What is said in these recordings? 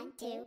One, two.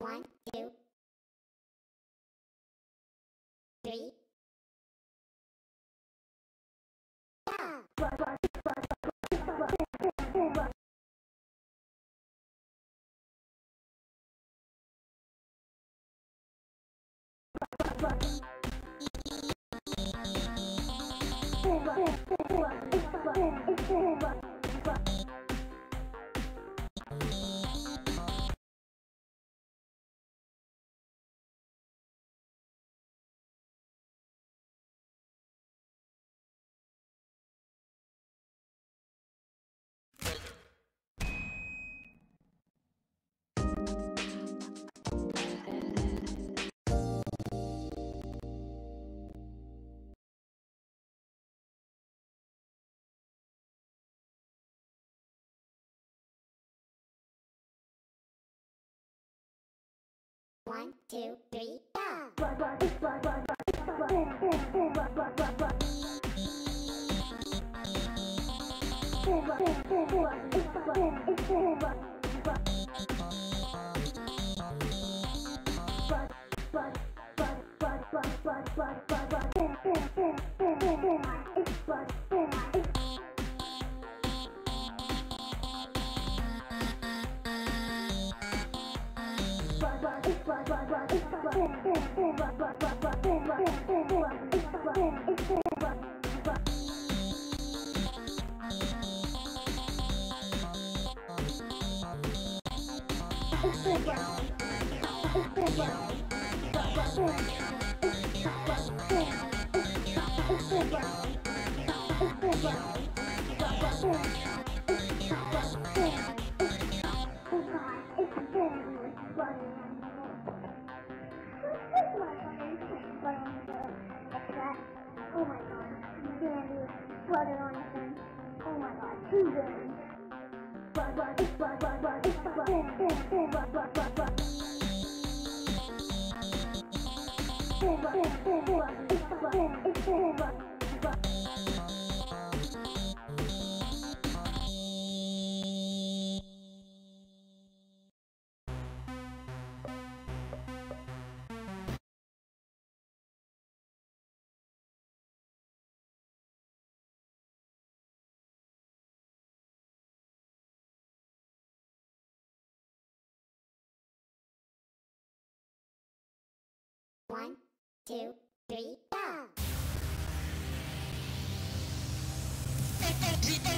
One, two, three. Yeah. Boom, boom, boom, boom, boom, boom, boom. One, two, three. It's burning with butter on the This motherfucker is putting butter on the Oh my god. Burning with butter on the Oh my god. Too burning. Butter, butter, butter, butter, butter, butter, butter, butter, butter, butter, butter, butter, two, three, go!